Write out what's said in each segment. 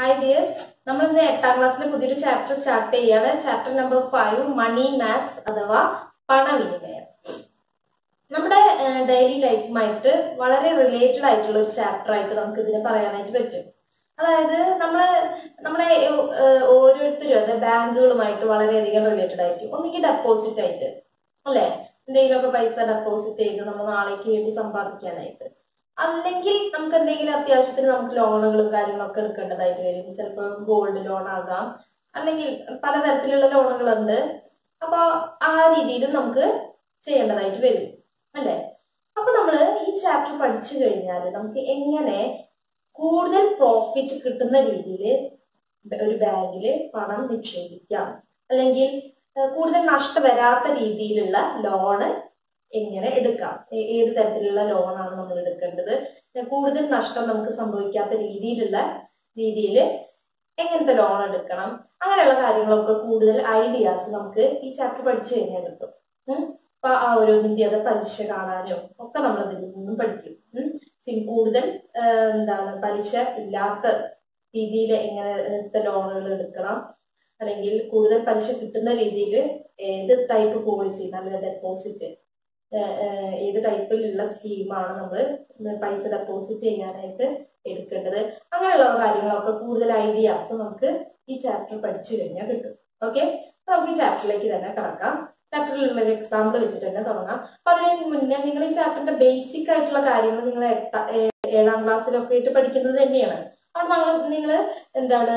Hi dears നമ്മൾ ഇന്ന് എട്ടാം ക്ലാസ്സിലെ പുതിയൊരു ചാപ്റ്റർ സ്റ്റാർട്ട് ചെയ്യാണ്. Chapter number five money maths അഥവാ പണവിനിമയം. നമ്മുടെ ഡെയിലി ലൈഫുമായിട്ട് വളരെ റിലേറ്റഡ് ആയിട്ടുള്ള ഒരു ചാപ്റ്റർ ആയിട്ട് നമുക്ക് ഇതിനെ പറയാനായിട്ട് പറ്റും. അതായത് നമ്മൾ നമ്മളെ ഓരോരുത്തരും അതെ ബാങ്കുകളുമായിട്ട് വളരെയധികം റിലേറ്റഡ് ആയിരിക്കും. ഒന്നിക്ക് ഡെപ്പോസിറ്റ് ആയിട്ട് അല്ലെ? എന്തെങ്കിലുമൊക്കെ പൈസ ഡെപ്പോസിറ്റ് ചെയ്ത് നമ്മൾ നാളേക്ക് വേണ്ടി സമ്പാദിക്കാനായിട്ട്. അല്ലെങ്കിൽ നമുക്ക് എന്തെങ്കിലും അത്യാവശ്യത്തിന് നമുക്ക് ലോണുകളും കാര്യങ്ങളൊക്കെ എടുക്കേണ്ടതായിട്ട് വരും. ചിലപ്പോൾ ഗോൾഡ് ലോൺ ആകാം. അല്ലെങ്കിൽ പലതരത്തിലുള്ള ലോണുകളുണ്ട്. അപ്പൊ ആ രീതിയിലും നമുക്ക് ചെയ്യേണ്ടതായിട്ട് വരും. അല്ലെ? അപ്പൊ നമ്മൾ ഈ ചാപ്റ്റർ പഠിച്ചു കഴിഞ്ഞാൽ നമുക്ക് എങ്ങനെ കൂടുതൽ പ്രോഫിറ്റ് കിട്ടുന്ന രീതിയിൽ ഒരു ബാങ്കിൽ പണം നിക്ഷേപിക്കാം. അല്ലെങ്കിൽ കൂടുതൽ നഷ്ടം വരാത്ത രീതിയിലുള്ള ലോണ് എങ്ങനെ എടുക്കാം? ഏത് തരത്തിലുള്ള ലോണാണ് നമ്മൾ എടുക്കേണ്ടത്? കൂടുതൽ നഷ്ടം നമുക്ക് സംഭവിക്കാത്ത രീതിയിലുള്ള രീതിയിൽ എങ്ങനത്തെ ലോൺ എടുക്കണം? അങ്ങനെയുള്ള കാര്യങ്ങളൊക്കെ കൂടുതൽ ഐഡിയാസ് നമുക്ക് ഈ ചാപ്റ്റർ പഠിച്ചു കഴിഞ്ഞാൽ കിട്ടും. അപ്പൊ ആ ഒരു അത് പലിശ കാണാനും ഒക്കെ നമ്മൾ അതിൽ നിന്നും പഠിക്കും. കൂടുതൽ എന്താണ് പലിശ ഇല്ലാത്ത രീതിയിൽ എങ്ങനത്തെ ലോണുകൾ എടുക്കണം? അല്ലെങ്കിൽ കൂടുതൽ പലിശ കിട്ടുന്ന രീതിയിൽ ഏത് ടൈപ്പ് പോളിസി നല്ല ഡെപ്പോസിറ്റ് ഏത് ടൈപ്പിലുള്ള സ്കീമാണ് നമ്മൾ പൈസ ഡെപ്പോസിറ്റ് ചെയ്യാനായിട്ട് എടുക്കേണ്ടത്? അങ്ങനെയുള്ള കാര്യങ്ങളൊക്കെ കൂടുതൽ ഐഡിയാസ് നമുക്ക് ഈ ചാപ്റ്റർ പഠിച്ചു കഴിഞ്ഞാൽ കിട്ടും. ഓക്കെ നമുക്ക് ഈ ചാപ്റ്ററിലേക്ക് തന്നെ കടക്കാം. ചാപ്റ്ററിലുള്ള ഒരു എക്സാമ്പിൾ വെച്ചിട്ട് തന്നെ തുടങ്ങാം. അപ്പൊ അതിന് മുന്നേ നിങ്ങൾ ഈ ചാപ്റ്ററിന്റെ ബേസിക് ആയിട്ടുള്ള കാര്യങ്ങൾ നിങ്ങൾ ഏഴാം ക്ലാസ്സിലൊക്കെ ആയിട്ട് പഠിക്കുന്നത് തന്നെയാണ്. അവിടെ നമ്മൾ നിങ്ങൾ എന്താണ്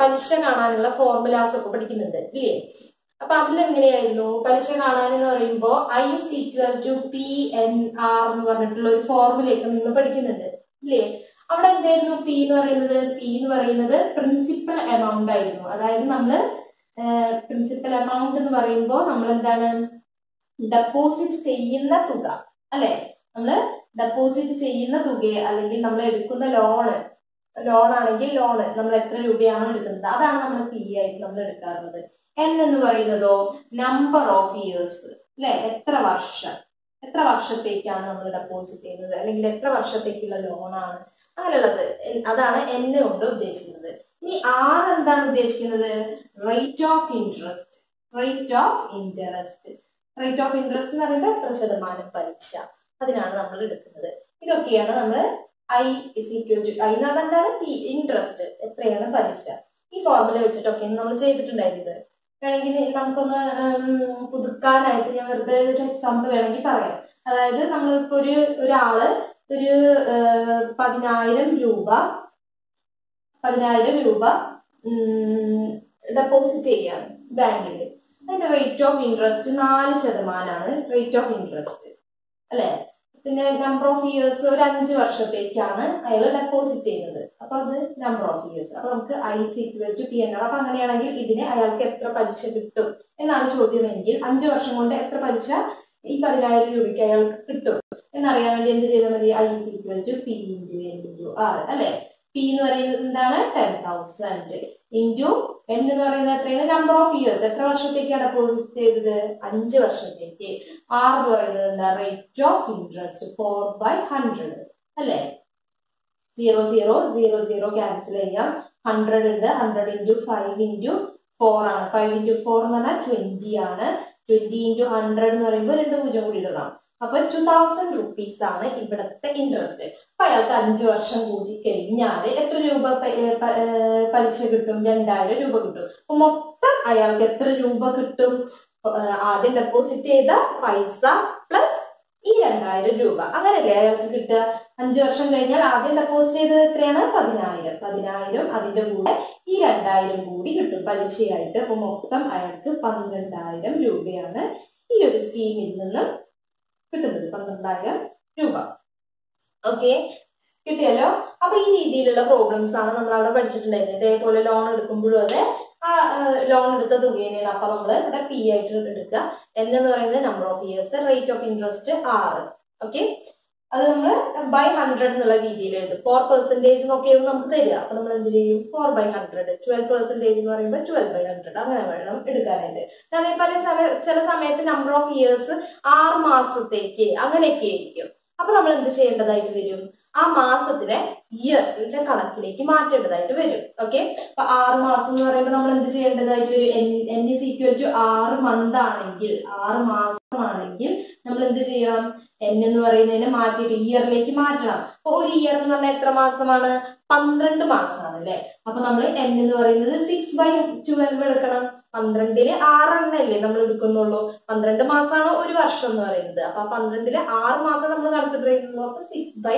പലിശ കാണാനുള്ള ഫോർമുലാസ് ഒക്കെ പഠിക്കുന്നുണ്ട് ഇല്ലേ? അപ്പൊ അതിലെങ്ങനെയായിരുന്നു? പലിശ കാണാൻ എന്ന് പറയുമ്പോ I is equal to P N R എന്ന് പറഞ്ഞിട്ടുള്ള ഒരു ഫോർമുലയൊക്കെ നിന്ന് പഠിക്കുന്നുണ്ട് അല്ലേ അവിടെ എന്തായിരുന്നു പി എന്ന് പറയുന്നത്? പി എന്ന് പറയുന്നത് പ്രിൻസിപ്പൽ എമൗണ്ട് ആയിരുന്നു. അതായത് നമ്മൾ പ്രിൻസിപ്പൽ എമൗണ്ട് എന്ന് പറയുമ്പോൾ നമ്മൾ എന്താണ് ഡെപ്പോസിറ്റ് ചെയ്യുന്ന തുക അല്ലെ? നമ്മൾ ഡെപ്പോസിറ്റ് ചെയ്യുന്ന തുകയെ അല്ലെങ്കിൽ നമ്മൾ എടുക്കുന്ന ലോണ് ലോൺ ആണെങ്കിൽ ലോണ് നമ്മൾ എത്ര രൂപയാണ് എടുക്കുന്നത്? അതാണ് നമ്മൾ പി ആയിട്ട് നമ്മൾ എടുക്കാറുള്ളത് എൻ എന്ന് പറയുന്നതോ നമ്പർ ഓഫ് ഇയേഴ്സ് അല്ലെ? എത്ര വർഷം? എത്ര വർഷത്തേക്കാണ് നമ്മൾ ഡെപ്പോസിറ്റ് ചെയ്യുന്നത്? അല്ലെങ്കിൽ എത്ര വർഷത്തേക്കുള്ള ലോണാണ് അങ്ങനെയുള്ളത്. അതാണ് എൻ കൊണ്ട് ഉദ്ദേശിക്കുന്നത്. ഇനി ആർ എന്താണ് ഉദ്ദേശിക്കുന്നത്? Rate of interest rate of interest rate of interest എന്ന് പറയുന്നത് എത്ര ശതമാനം പലിശ? അതിനാണ് നമ്മൾ എടുക്കുന്നത്. ഇതൊക്കെയാണ് നമ്മൾ I is equal to I എന്ന് പറഞ്ഞാൽ എന്താണ് ഇൻട്രസ്റ്റ് എത്രയാണ് പലിശ? ഈ ഫോർമുല വെച്ചിട്ടൊക്കെയാണ് നമ്മൾ ചെയ്തിട്ടുണ്ടായിരുന്നത്. വേണമെങ്കിൽ നമുക്കൊന്ന് പുതുക്കാനായിട്ട് ഞാൻ വെറുതെ ഒരു എക്സാമ്പിൾ വേണമെങ്കിൽ പറയാം. അതായത് നമ്മളിപ്പോ ഒരു ഒരാൾ ഒരു പതിനായിരം രൂപ പതിനായിരം രൂപ ഡെപ്പോസിറ്റ് ചെയ്യാണ് ബാങ്കിൽ അതിന്റെ റേറ്റ് ഓഫ് ഇൻട്രസ്റ്റ് നാല് ശതമാനമാണ് റേറ്റ് ഓഫ് ഇൻട്രസ്റ്റ് അല്ലെ? പിന്നെ നമ്പർ ഓഫ് ഇയേഴ്സ് ഒരു അഞ്ച് വർഷത്തേക്കാണ് അയാൾ ഡെപ്പോസിറ്റ് ചെയ്യുന്നത്. അപ്പൊ അത് നമ്പർ ഓഫ് ഇയേഴ്സ് അപ്പൊ നമുക്ക് I C equal to P R അപ്പൊ അങ്ങനെയാണെങ്കിൽ ഇതിന് അയാൾക്ക് എത്ര പലിശ കിട്ടും എന്നാണ് ചോദ്യമെങ്കിൽ അഞ്ചു വർഷം കൊണ്ട് എത്ര പലിശ ഈ പതിനായിരം രൂപയ്ക്ക് അയാൾക്ക് കിട്ടും? എന്നറിയാൻ വേണ്ടി എന്ത് ചെയ്താൽ മതി? I C equal to P into R അല്ലെ? പി എന്ന് പറയുന്നത് എന്താണ്? ടെൻ തൗസൻഡ് ഇന്റു എൻ എന്ന് പറയുന്നത് എത്രയാണ്? നമ്പർ ഓഫ് ഇയേഴ്സ് എത്ര വർഷത്തേക്കാണ് ഡെപ്പോസിറ്റ് ചെയ്തത്? അഞ്ച് വർഷത്തേക്ക്. ആർ എന്ന് പറയുന്നത് എന്താ? Rate of interest four by hundred അല്ലെ? Zero zero zero zero cancel ചെയ്യാം. ഹൺഡ്രഡ് ഉണ്ട്. Hundred into five into four ആണ്. ഫൈവ് ഇന്റു ഫോർ എന്ന് പറഞ്ഞാൽ ട്വന്റി ആണ്. ട്വന്റി ഇന്റു ഹൺഡ്രഡ് എന്ന് പറയുമ്പോൾ രണ്ട് പൂജ്യം കൂടി ഇടണം അപ്പൊ ടു തൗസൻഡ് റുപ്പീസ് ആണ് ഇവിടുത്തെ ഇൻട്രസ്റ്റ് അപ്പൊ അയാൾക്ക് അഞ്ചു വർഷം കൂടി കഴിഞ്ഞാൽ എത്ര രൂപ പലിശ കിട്ടും? രണ്ടായിരം രൂപ കിട്ടും. അപ്പൊ മൊത്തം അയാൾക്ക് എത്ര രൂപ കിട്ടും? ആദ്യം ഡെപ്പോസിറ്റ് ചെയ്ത പൈസ പ്ലസ് ഈ രണ്ടായിരം രൂപ. അങ്ങനെയല്ലേ അയാൾക്ക് കിട്ടുക? അഞ്ചു വർഷം കഴിഞ്ഞാൽ ആദ്യം ഡെപ്പോസിറ്റ് ചെയ്തത് എത്രയാണ്? പതിനായിരം. പതിനായിരം അതിന്റെ കൂടെ ഈ രണ്ടായിരം കൂടി കിട്ടും പലിശയായിട്ട്. അപ്പൊ മൊത്തം അയാൾക്ക് പന്ത്രണ്ടായിരം രൂപയാണ് ഈ ഒരു സ്കീമിൽ നിന്ന് കിട്ടുന്നത് പന്ത്രണ്ടായിരം രൂപ. ഓക്കെ കിട്ടിയല്ലോ? അപ്പൊ ഈ രീതിയിലുള്ള പ്രോബ്ലംസ് ആണ് നമ്മൾ അവിടെ പഠിച്ചിട്ടുണ്ടായിരുന്നത്. ഇതേപോലെ ലോൺ എടുക്കുമ്പോഴും അതെ ആ ലോൺ എടുത്ത തുകയാണ് അപ്പൊ നമ്മൾ ഇവിടെ പി ആയിട്ട് എടുക്കുക. എന്ന് പറയുന്നത് number of years rate of interest R okay അത് നമ്മൾ ബൈ ഹൺഡ്രഡ് എന്നുള്ള രീതിയിലുണ്ട്. ഫോർ പെർസെന്റേജ് ഒക്കെ നമുക്ക് തരിക. അപ്പൊ നമ്മൾ എന്ത് ചെയ്യും? Four by hundred twelve percentage എന്ന് പറയുമ്പോൾ ട്വൽവ് ബൈ ഹൺഡ്രഡ് അങ്ങനെ വേണം എടുക്കാനായിട്ട്. പല ചില സമയത്ത് നമ്പർ ഓഫ് ഇയേഴ്സ് ആറ് മാസത്തേക്ക് അങ്ങനെയൊക്കെ ആയിരിക്കും. അപ്പൊ നമ്മൾ എന്ത് ചെയ്യേണ്ടതായിട്ട് വരും? ആ മാസത്തിനെ ഇയറിന്റെ കണക്കിലേക്ക് മാറ്റേണ്ടതായിട്ട് വരും. ഓക്കെ അപ്പൊ ആറ് മാസം എന്ന് പറയുമ്പോൾ നമ്മൾ എന്ത് ചെയ്യേണ്ടതായിട്ട് വരും? എൻ ഇസ് ഈക്വൽ ടു ആറ് മന്ത് ആണെങ്കിൽ ആറ് നമ്മൾ എന്ത് ചെയ്യണം? എൻ എന്ന് പറയുന്നതിനെ മാറ്റിയിട്ട് ഇയറിലേക്ക് മാറ്റണം. അപ്പൊ ഒരു ഇയർ എന്ന് പറഞ്ഞാൽ എത്ര മാസമാണ്? പന്ത്രണ്ട് മാസമാണ് അല്ലെ അപ്പൊ നമ്മൾ എൻ എന്ന് പറയുന്നത് സിക്സ് ബൈ ട്വൽവ് എടുക്കണം. പന്ത്രണ്ടിൽ ആറെണ്ണല്ലേ നമ്മൾ എടുക്കുന്നുള്ളൂ. പന്ത്രണ്ട് മാസമാണ് ഒരു വർഷം എന്ന് പറയുന്നത്. അപ്പൊ പന്ത്രണ്ടിൽ ആറ് മാസം നമ്മൾ കൺസിഡർ ചെയ്യുന്നു. അപ്പൊ സിക്സ് ബൈ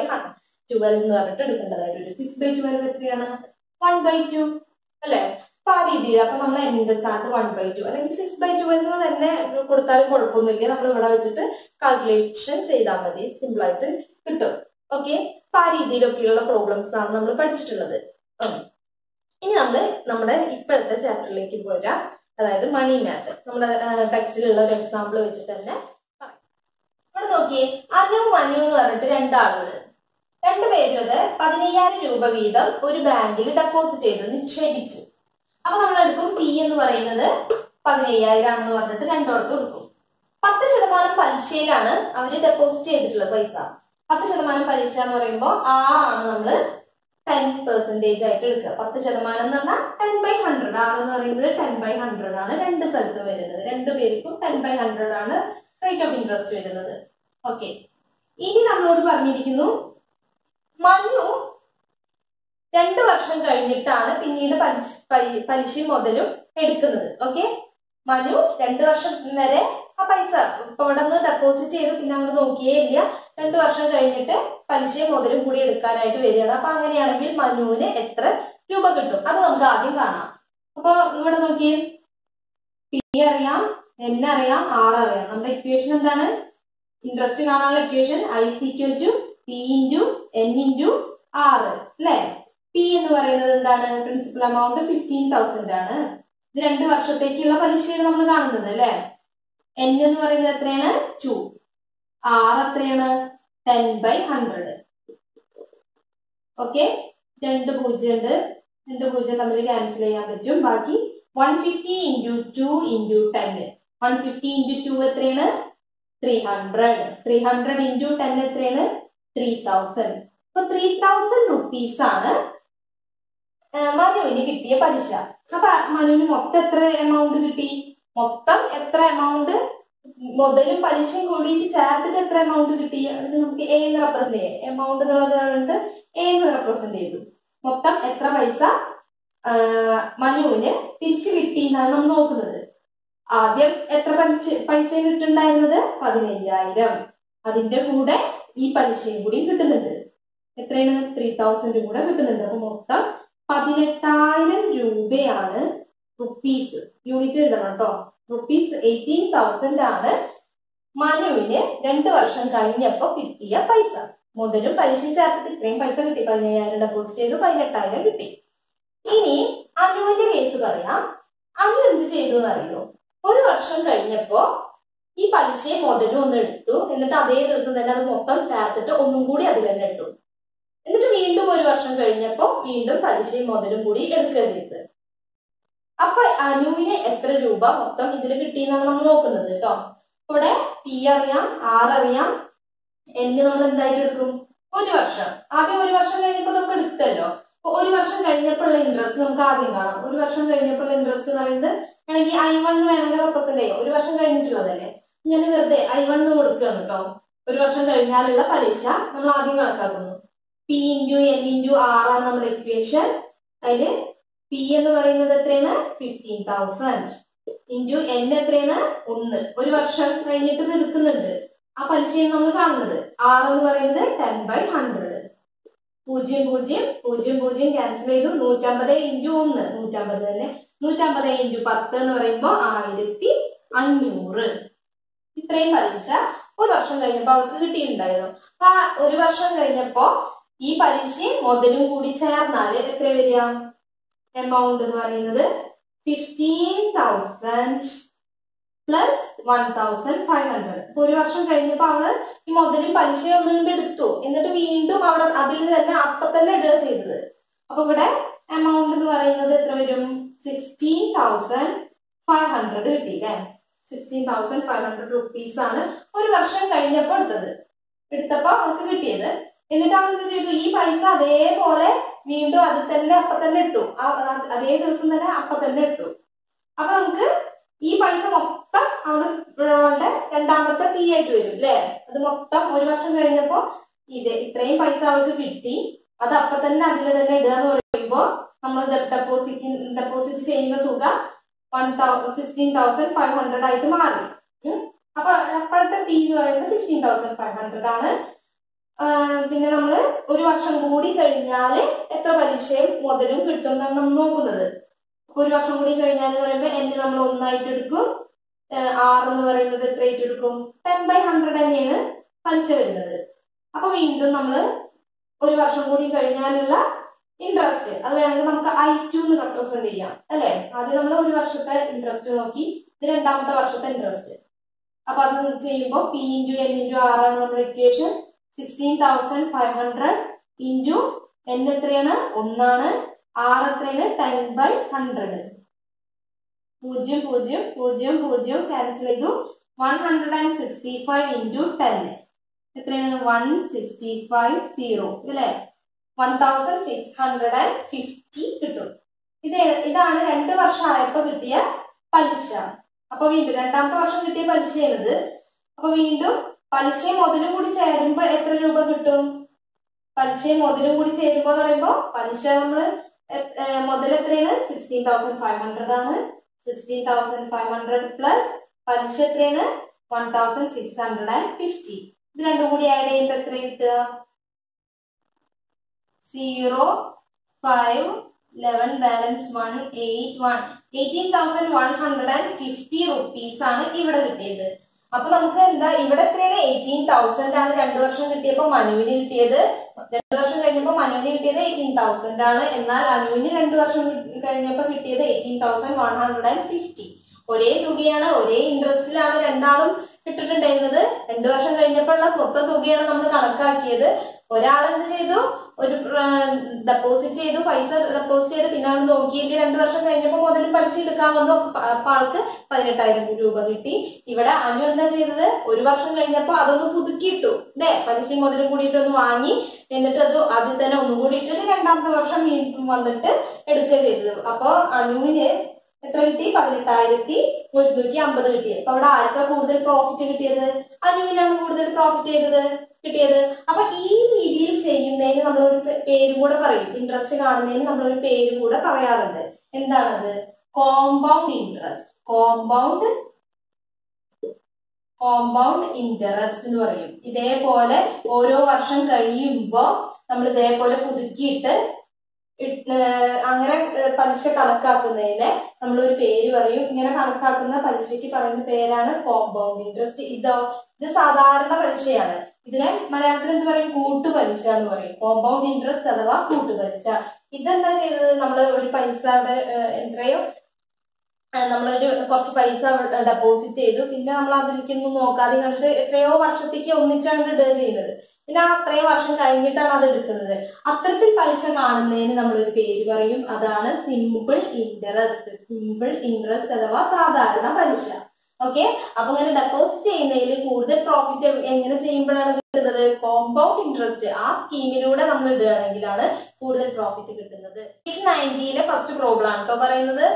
ട്വൽവ് എന്ന് പറഞ്ഞിട്ട് എടുക്കേണ്ടതായിട്ട് സിക്സ് ബൈ ട്വൽവ് എത്രയാണ്? വൺ ബൈ ടു അല്ലെ? അപ്പൊ ആ രീതിയിൽ അപ്പൊ നമ്മൾ എന്നിന്റെ സ്ഥാനത്ത് വൺ ബൈ ടു അല്ലെങ്കിൽ സിക്സ് ബൈ ടു എന്ന് തന്നെ കൊടുത്താലും കുഴപ്പമൊന്നുമില്ല. നമ്മൾ ഇവിടെ വെച്ചിട്ട് കാൽക്കുലേഷൻ ചെയ്താൽ മതി. സിമ്പിൾ ആയിട്ട് കിട്ടും. ഓക്കെ അപ്പൊ ആ രീതിയിലൊക്കെയുള്ള പ്രോബ്ലംസ് ആണ് നമ്മൾ പഠിച്ചിട്ടുള്ളത്. ഇനി നമ്മൾ നമ്മുടെ ഇപ്പോഴത്തെ ചാപ്റ്ററിലേക്ക് പോരാ. അതായത് മണി മാത്ത് നമ്മുടെ ടെക്സ്റ്റിലുള്ള ഒരു എക്സാമ്പിൾ വെച്ചിട്ട് തന്നെ. ഇവിടെ നോക്കിയേ. അനു മനു എന്ന് പറഞ്ഞിട്ട് രണ്ടാളുകൾ രണ്ടുപേരും അത് പതിനയ്യായിരം രൂപ വീതം ഒരു ബാങ്കിൽ ഡെപ്പോസിറ്റ് ചെയ്ത് നിക്ഷേപിച്ചു. അപ്പൊ നമ്മൾ എടുക്കും പി എന്ന് പറയുന്നത് പതിനയ്യായിരം ആണെന്ന് പറഞ്ഞിട്ട് രണ്ടോടത്ത് കൊടുക്കും. പത്ത് ശതമാനം പലിശയിലാണ് അവർ ഡെപ്പോസിറ്റ് ചെയ്തിട്ടുള്ളത് പൈസ. പത്ത് ശതമാനം പലിശ എന്ന് പറയുമ്പോൾ ആ ആണ് നമ്മൾ ടെൻ പെർസെന്റേജ് ആയിട്ട് എടുക്കുക. പത്ത് ശതമാനം എന്ന് പറഞ്ഞാൽ ടെൻ ബൈ ഹൺഡ്രഡ് ആണ് എന്ന് പറയുന്നത് ടെൻ ബൈ ഹൺഡ്രഡ് ആണ് രണ്ട് സ്ഥലത്ത് വരുന്നത്. രണ്ടു പേർക്കും ടെൻ ബൈ ഹൺഡ്രഡ് ആണ് റേറ്റ് ഓഫ് ഇൻട്രസ്റ്റ് വരുന്നത്. ഓക്കെ ഇനി നമ്മളോട് പറഞ്ഞിരിക്കുന്നു മനു രണ്ടു വർഷം കഴിഞ്ഞിട്ടാണ് പിന്നീട് പലിശ പലി- പലിശയും മുതലും എടുക്കുന്നത്. ഓക്കെ മനു രണ്ടു വർഷം വരെ ആ പൈസ ഇവിടെ ഡെപ്പോസിറ്റ് ചെയ്ത് പിന്നെ അങ്ങോട്ട് നോക്കിയേ ഇല്ല. രണ്ടു വർഷം കഴിഞ്ഞിട്ട് പലിശയും മുതലും കൂടി എടുക്കാനായിട്ട് വരികയാണ്. അപ്പൊ അങ്ങനെയാണെങ്കിൽ മനുവിന് എത്ര രൂപ കിട്ടും? അത് നമുക്ക് ആദ്യം കാണാം. അപ്പൊ ഇവിടെ നോക്കിയേ പി അറിയാം എൻ അറിയാം ആർ അറിയാം. നമ്മുടെ ഇക്വേഷൻ എന്താണ്? ഇൻട്രസ്റ്റ് കാണാനുള്ള equation I C equal to P into N into R അല്ലെ? പി എന്ന് പറയുന്നത് എന്താണ്? പ്രിൻസിപ്പൽ എമൗണ്ട് ഫിഫ്റ്റീൻ തൗസൻഡ് ആണ്. ഇത് രണ്ട് വർഷത്തേക്കുള്ള പലിശയാണ് നമ്മൾ കാണുന്നത് അല്ലെ? എൻ എന്ന് പറയുന്നത് എത്രയാണ്? ടു ആർ എത്രയാണ്? ടെൻ ബൈ ഹൺഡ്രഡ് ഓക്കെ രണ്ട് പൂജ്യം ഉണ്ട്. രണ്ട് പൂജ്യം തമ്മിൽ ക്യാൻസൽ ചെയ്യാൻ പറ്റും. ബാക്കി one fifty into two into ten one fifty into two എത്രയാണ്? Three hundred three hundred into ten എത്രയാണ്? ത്രീ തൗസൻഡ് അപ്പൊ ത്രീ തൗസൻഡ് റുപ്പീസ് ആണ് മനുവിന് കിട്ടിയ പലിശ. അപ്പൊ മനുവിന് മൊത്തം എത്ര എമൗണ്ട് കിട്ടി? മൊത്തം എത്ര എമൗണ്ട് മുതലും പലിശയും കൂടിയിട്ട് ചേർത്തിട്ട് എത്ര എമൗണ്ട് കിട്ടി? അത് നമുക്ക് എ എന്ന് റെപ്രസെന്റ് ചെയ്യാം. എമൗണ്ട് എന്നുള്ളത് എ എന്ന് റെപ്രസെന്റ് ചെയ്തു. മൊത്തം എത്ര പൈസ? മനുവിന് തിരിച്ചു കിട്ടി എന്നാണ് നമ്മൾ നോക്കുന്നത്. ആദ്യം എത്ര പലിശ പൈസ കിട്ടുണ്ടായിരുന്നത്? പതിനയ്യായിരം. അതിന്റെ കൂടെ ഈ പലിശയും കൂടി കിട്ടുന്നുണ്ട്. എത്രയാണ്? ത്രീ തൗസൻഡ് കൂടെ കിട്ടുന്നുണ്ട്. അപ്പൊ മൊത്തം പതിനെട്ടായിരം രൂപയാണ് റുപ്പീസ് യൂണിറ്റ് എഴുതണം കേട്ടോ. റുപ്പീസ് എയ്റ്റീൻ തൗസൻഡ് ആണ് മനുവിന് രണ്ട് വർഷം കഴിഞ്ഞപ്പോ കിട്ടിയ പൈസ. മുതലും പലിശയും ചേർത്തിട്ട് ഇത്രയും പൈസ കിട്ടി. പതിനയ്യായിരം ഡെപ്പോസിറ്റ് ചെയ്തു പതിനെട്ടായിരം കിട്ടി. ഇനി അനുവിന്റെ കേസ് പറയാം. അനു എന്ത് ചെയ്തു എന്നറിയോ? ഒരു വർഷം കഴിഞ്ഞപ്പോ ഈ പലിശയും മുതലും ഒന്ന് എടുത്തു. എന്നിട്ട് അതേ ദിവസം തന്നെ അത് മൊത്തം ചേർത്തിട്ട് ഒന്നും കൂടി അതിൽ തന്നെ ഇട്ടു. വീണ്ടും ഒരു വർഷം കഴിഞ്ഞപ്പോ വീണ്ടും പലിശയും മുതലും കൂടി എടുക്കുക ചെയ്തത് അപ്പൊ അനുവിന് എത്ര രൂപ മൊത്തം ഇതിൽ കിട്ടിയെന്നാണ് നമ്മൾ നോക്കുന്നത് കേട്ടോ. ഇവിടെ പി അറിയാം ആർ അറിയാം. എന്ന് നമ്മൾ എന്തായിട്ട് എടുക്കും? ഒരു വർഷം. ആദ്യം ഒരു വർഷം കഴിഞ്ഞപ്പോ നമുക്ക് എടുത്തല്ലോ. അപ്പൊ ഒരു വർഷം കഴിഞ്ഞപ്പോഴുള്ള ഇൻട്രസ്റ്റ് നമുക്ക് ആദ്യം കാണാം. ഒരു വർഷം കഴിഞ്ഞപ്പോഴുള്ള ഇൻട്രസ്റ്റ് എന്ന് പറയുന്നത് വേണമെങ്കിൽ ഐ വൺ വേണമെങ്കിൽ റെപ്രസെന്റ് ഒരു വർഷം കഴിഞ്ഞിട്ടുള്ളതല്ലേ? ഞാൻ വെറുതെ ഐ വൺ കൊടുക്കുകയാണ് കേട്ടോ. ഒരു വർഷം കഴിഞ്ഞാലുള്ള പലിശ നമ്മൾ ആദ്യം കണക്കാക്കുന്നു. P into N into R ആണ് നമ്മുടെ ഇക്വേഷൻ അതിൽ പി എന്ന് പറയുന്നത് എത്രയാണ്? ഫിഫ്റ്റീൻ തൗസൻഡ് ഇന്റു എൻ എത്രയാണ്? ഒന്ന്. ഒരു വർഷം കഴിഞ്ഞിട്ട് നിൽക്കുന്നുണ്ട് ആ പലിശയാണ് നമ്മൾ കാണുന്നത് ആർ എന്ന് പറയുന്നത് ടെൻ ബൈ ഹൺഡ്രഡ് പൂജ്യം പൂജ്യം പൂജ്യം പൂജ്യം ക്യാൻസൽ ചെയ്തു. നൂറ്റമ്പത് ഇന്റു ഒന്ന്. നൂറ്റമ്പത് തന്നെ. നൂറ്റമ്പത് ഇന്റു പത്ത് എന്ന് പറയുമ്പോൾ ആയിരത്തി അഞ്ഞൂറ്. ഇത്രയും പലിശ ഒരു വർഷം കഴിഞ്ഞപ്പോൾ അവൾക്ക് കിട്ടിയിട്ടുണ്ടായിരുന്നു. അപ്പൊ ആ ഒരു വർഷം കഴിഞ്ഞപ്പോ ഈ പലിശയും മുതലും കൂടി ചേർന്നാൽ എത്ര വരിക? എമൗണ്ട് എന്ന് പറയുന്നത് fifteen thousand plus one thousand five hundred ഇപ്പൊ ഒരു വർഷം കഴിഞ്ഞപ്പോ അവൾ ഈ മുതലും പലിശയും ഒന്നും എടുത്തു. എന്നിട്ട് വീണ്ടും അവിടെ അതിൽ തന്നെ അപ്പൊ തന്നെ ഇടുക ചെയ്തത്. അപ്പൊ ഇവിടെ എമൗണ്ട് എന്ന് പറയുന്നത് എത്ര വരും? സിക്സ്റ്റീൻ തൗസൻഡ് ഫൈവ് ഹൺഡ്രഡ് കിട്ടി അല്ലെ? Sixteen thousand five hundred rupees ആണ് ഒരു വർഷം കഴിഞ്ഞപ്പോ എടുത്തത്. എടുത്തപ്പോ അവർക്ക് കിട്ടിയത് എന്നിട്ട് അവൻ എന്ത് ചെയ്തു? ഈ പൈസ അതേപോലെ വീണ്ടും അത് തന്നെ അപ്പൊ തന്നെ ഇട്ടു. അതേ ദിവസം തന്നെ അപ്പൊ തന്നെ ഇട്ടു. അപ്പൊ നമുക്ക് ഈ പൈസ മൊത്തം അവളുടെ രണ്ടാമത്തെ പി ആയിട്ട് വരും അല്ലെ അത് മൊത്തം ഒരു വർഷം കഴിഞ്ഞപ്പോ ഇത് ഇത്രയും പൈസ അവൾക്ക് കിട്ടി. അത് അപ്പൊ തന്നെ അതിൽ തന്നെ ഇടുക എന്ന് പറയുമ്പോ നമ്മൾ ഡെപ്പോസിറ്റ് ഡെപ്പോസിറ്റ് ചെയ്യുന്ന തുക one sixteen thousand five hundred ആയിട്ട് മാറി. അപ്പൊ അപ്പോഴത്തെ പി എന്ന് പറയുന്നത് ഫിഫ്റ്റീൻ തൗസൻഡ് ഫൈവ് ഹൺഡ്രഡ് ആണ്. പിന്നെ നമ്മൾ ഒരു വർഷം കൂടി കഴിഞ്ഞാൽ എത്ര പലിശയും മുതലും കിട്ടും എന്നാണ് നമ്മൾ നോക്കുന്നത്. ഒരു വർഷം കൂടി കഴിഞ്ഞാൽ എന്ന് പറയുമ്പോൾ എൻ നമ്മൾ ഒന്നായിട്ട് എടുക്കും. ആർ എന്ന് പറയുന്നത് എത്രയായിട്ട് എടുക്കും? ടെൻ ബൈ ഹൺഡ്രഡ് തന്നെയാണ് പലിശ വരുന്നത്. അപ്പൊ വീണ്ടും നമ്മൾ ഒരു വർഷം കൂടി കഴിഞ്ഞാലുള്ള ഇൻട്രസ്റ്റ് അത് വേണമെങ്കിൽ നമുക്ക് ഐ ടു എന്ന് റെപ്രസെന്റ് ചെയ്യാം അല്ലെ? ആദ്യം നമ്മൾ ഒരു വർഷത്തെ ഇൻട്രസ്റ്റ് നോക്കി ഇത് രണ്ടാമത്തെ വർഷത്തെ ഇൻട്രസ്റ്റ് അപ്പൊ അത് ചെയ്യുമ്പോൾ P into N into R ആണ് നമ്മുടെ equation sixteen thousand five hundred into എത്രയാണ്? ഒന്നാണ്. ആർ എത്രയാണ്? ടെൻ ബൈ ഹൺഡ്രഡ് പൂജ്യം പൂജ്യം പൂജ്യം പൂജ്യം. ക്യാൻസൽ ചെയ്തു. One hundred and sixty five into ten എത്രയാണ്? One sixty five zero one thousand six hundred and fifty കിട്ടും. ഇത് ഇതാണ് രണ്ട് വർഷം ആയപ്പോ കിട്ടിയ പലിശ. അപ്പൊ വീണ്ടും രണ്ടാമത്തെ വർഷം കിട്ടിയ പലിശ ചെയ്യുന്നത് അപ്പൊ വീണ്ടും പലിശയും മുതലും കൂടി ചേരുമ്പോ എത്ര രൂപ കിട്ടും? പലിശയും മുതലും കൂടി ചേരുമ്പോ എന്ന് പറയുമ്പോ പലിശ നമ്മൾ മുതൽ എത്രയാണ്? സിക്സ്റ്റീൻ തൗസൻഡ് ഫൈവ് ഹൺഡ്രഡ് ആണ്. Sixteen thousand five hundred plus പലിശ എത്രയാണ്? One thousand six hundred and fifty ഇത് രണ്ടും കൂടി ആഡ് ചെയ്യുമ്പോ എത്ര കിട്ടുക? Zero five eleven balance one eight one eighteen thousand one hundred and fifty rupees ആണ് ഇവിടെ കിട്ടിയത്. അപ്പൊ നമുക്ക് എന്താ ഇവിടെ എത്രയാണ്? എയ്റ്റീൻ തൗസൻഡ് ആണ് രണ്ടു വർഷം കിട്ടിയപ്പോ മനുവിന് കിട്ടിയത്. രണ്ടു വർഷം കഴിഞ്ഞപ്പോ മനുവിന് കിട്ടിയത് എയ്റ്റീൻ തൗസൻഡ് ആണ്. എന്നാൽ അനുവിന് രണ്ടു വർഷം കഴിഞ്ഞപ്പോ കിട്ടിയത് eighteen thousand one hundred and fifty ഒരേ തുകയാണ് ഒരേ ഇൻട്രസ്റ്റിലാണ് രണ്ടാളും കിട്ടിട്ടുണ്ടായിരുന്നത്. രണ്ടു വർഷം കഴിഞ്ഞപ്പോഴുള്ള മൊത്തം തുകയാണ് നമ്മൾ കണക്കാക്കിയത്. ഒരാൾ എന്ത് ചെയ്തു? ഒരു ഡെപ്പോസിറ്റ് ചെയ്തു പൈസ ഡെപ്പോസിറ്റ് ചെയ്ത് പിന്നെ നോക്കിയിട്ട് രണ്ടു വർഷം കഴിഞ്ഞപ്പോൾ മുതലും പലിശ എടുക്കാമെന്നോ അപ്പൊ ആൾക്ക് പതിനെട്ടായിരം രൂപ കിട്ടി. ഇവിടെ അനു എന്താ ചെയ്തത്? ഒരു വർഷം കഴിഞ്ഞപ്പോ അതൊന്ന് പുതുക്കിയിട്ടു. അല്ലേ പലിശയും മുതലും കൂടിയിട്ട് ഒന്ന് വാങ്ങി. എന്നിട്ട് അത് അതിൽ തന്നെ ഒന്നും കൂടി രണ്ടാമത്തെ വർഷം വീണ്ടും വന്നിട്ട് എടുക്കുക ചെയ്തത്. അപ്പൊ അനുവിന് എത്ര കിട്ടി? പതിനെട്ടായിരത്തി ഒരുന്നൂറ്റി അമ്പത് കിട്ടിയത് അപ്പൊ അവിടെ ആർക്കാ കൂടുതൽ പ്രോഫിറ്റ് കിട്ടിയത്? അനുവിനാണ് കൂടുതൽ പ്രോഫിറ്റ് ചെയ്തത് കിട്ടിയത്. അപ്പൊ ഈ രീതിയിൽ ചെയ്യുന്നതിന് നമ്മളൊരു പേര് കൂടെ പറയും. ഇൻട്രസ്റ്റ് കാണുന്നതിന് നമ്മളൊരു പേരും കൂടെ പറയാറുണ്ട്. എന്താണത്? Compound interest compound compound interest എന്ന് പറയും. ഇതേപോലെ ഓരോ വർഷം കഴിയുമ്പോൾ നമ്മൾ ഇതേപോലെ പുതുക്കിയിട്ട് അങ്ങനെ പലിശ കണക്കാക്കുന്നതിന് നമ്മൾ ഒരു പേര് പറയും. ഇങ്ങനെ കണക്കാക്കുന്ന പലിശയ്ക്ക് പറയുന്ന പേരാണ് കോമ്പൗണ്ട് ഇൻട്രസ്റ്റ് ഇതോ ഇത് സാധാരണ പലിശയാണ്. ഇതിനെ മലയാളത്തിൽ എന്ത് പറയും? കൂട്ടുപലിശ എന്ന് പറയും. കോമ്പൗണ്ട് ഇൻട്രസ്റ്റ് അഥവാ കൂട്ടുപലിശ. ഇതെന്താ ചെയ്തത്? നമ്മൾ ഒരു പൈസ എത്രയോ നമ്മളൊരു കുറച്ച് പൈസ ഡെപ്പോസിറ്റ് ചെയ്തു. പിന്നെ നമ്മൾ അതിലേക്കൊന്നും നോക്കാതെ കണ്ടിട്ട് എത്രയോ വർഷത്തേക്ക് ഒന്നിച്ചാണ് ഇടുക ചെയ്യുന്നത് പിന്നെ ആ അത്രയും വർഷം കഴിഞ്ഞിട്ടാണ് അത് എടുക്കുന്നത്. അത്തരത്തിൽ പലിശ കാണുന്നതിന് നമ്മളൊരു പേര് പറയും. അതാണ് സിമ്പിൾ ഇൻട്രസ്റ്റ് സിമ്പിൾ ഇൻട്രസ്റ്റ് അഥവാ സാധാരണ പലിശ. ഓക്കെ അപ്പൊ ഇങ്ങനെ ഡെപ്പോസിറ്റ് ചെയ്യുന്നതിൽ കൂടുതൽ പ്രോഫിറ്റ് എങ്ങനെ ചെയ്യുമ്പോഴാണ് കിട്ടുന്നത്? കോമ്പൗണ്ട് ഇൻട്രസ്റ്റ് ആ സ്കീമിലൂടെ നമ്മൾ ഇടുകയാണെങ്കിലാണ് കൂടുതൽ പ്രോഫിറ്റ് കിട്ടുന്നത്. നയന്റിയിലെ ഫസ്റ്റ് പ്രോബ്ലം ആണ് കേട്ടോ പറയുന്നത്.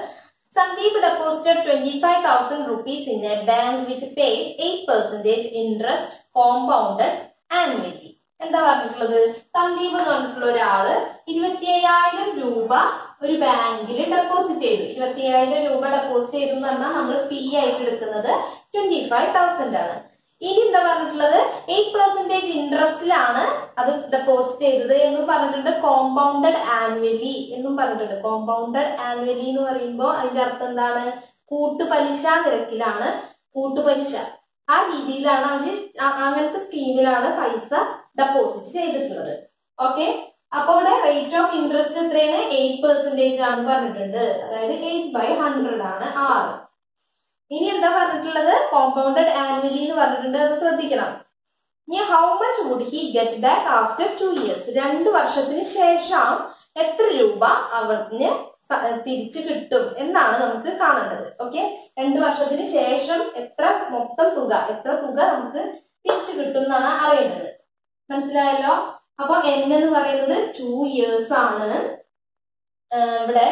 Sandeep deposited 25,000 rupees in a bank which pays 8% interest compounded annually. എന്താ പറഞ്ഞിട്ടുള്ളത്? സന്ദീപ് എന്ന് പറഞ്ഞിട്ടുള്ള ഒരാൾ ഇരുപത്തി അയ്യായിരം രൂപ ഒരു ബാങ്കിൽ ഡെപ്പോസിറ്റ് ചെയ്തു. ഇരുപത്തി അയ്യായിരം രൂപ ഡെപ്പോസിറ്റ് ചെയ്തു എന്ന് പറഞ്ഞാൽ നമ്മൾ പി ആയിട്ട് എടുക്കുന്നത് ട്വന്റി ഫൈവ് തൗസൻഡ് ആണ്. ഇനി എന്താ പറഞ്ഞിട്ടുള്ളത്? എയ്റ്റ് പെർസെന്റേജ് ഇൻട്രസ്റ്റിലാണ് അത് ഡെപ്പോസിറ്റ് ചെയ്തത് എന്നും പറഞ്ഞിട്ടുണ്ട്. കോമ്പൗണ്ടഡ് ആനുവലി എന്നും പറഞ്ഞിട്ടുണ്ട്. കോമ്പൗണ്ടഡ് ആനുവലി എന്ന് പറയുമ്പോൾ അതിന്റെ അർത്ഥം എന്താണ്? കൂട്ടുപലിശ നിരക്കിലാണ്. കൂട്ടുപലിശ. ആ രീതിയിലാണ് അവർ അങ്ങനത്തെ സ്കീമിലാണ് പൈസ ഡെപ്പോസിറ്റ് ചെയ്തിട്ടുള്ളത്. ഓക്കെ അപ്പൊ ഇവിടെ റേറ്റ് ഓഫ് ഇൻട്രസ്റ്റ് എത്രയാണ്? എയ്റ്റ് പെർസെന്റേജ് ആണ് പറഞ്ഞിട്ടുണ്ട്. അതായത് എയ്റ്റ് ബൈ ഹൺഡ്രഡ് ആണ് ആറ്. ഇനി എന്താ പറഞ്ഞിട്ടുള്ളത്? കോമ്പൗണ്ടഡ് ആനുവലി എന്ന് പറഞ്ഞിട്ടുണ്ട്. അത് ശ്രദ്ധിക്കണം. ഇനി how much would he get back after two years രണ്ട് വർഷത്തിന് ശേഷം എത്ര രൂപ അവന് തിരിച്ചു കിട്ടും എന്നാണ് നമുക്ക് കാണേണ്ടത്. ഓക്കെ രണ്ടു വർഷത്തിന് ശേഷം എത്ര മൊത്തം തുക എത്ര തുക നമുക്ക് തിരിച്ചു കിട്ടും എന്നാണ് അറിയേണ്ടത്. മനസ്സിലായല്ലോ? അപ്പൊ എൻ എന്ന് പറയുന്നത് ടു ഇയേഴ്സ് ആണ്. ഇവിടെ